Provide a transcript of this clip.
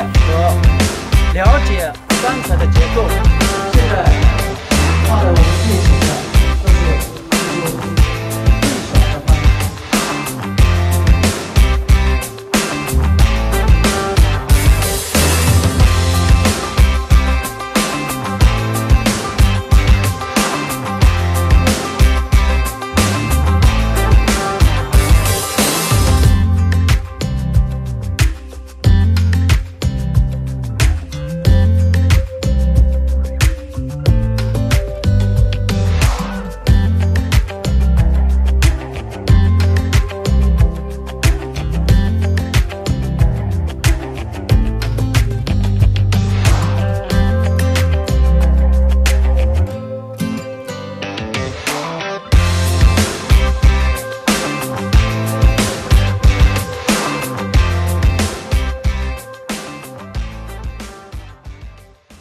和了解刚才的节奏。现在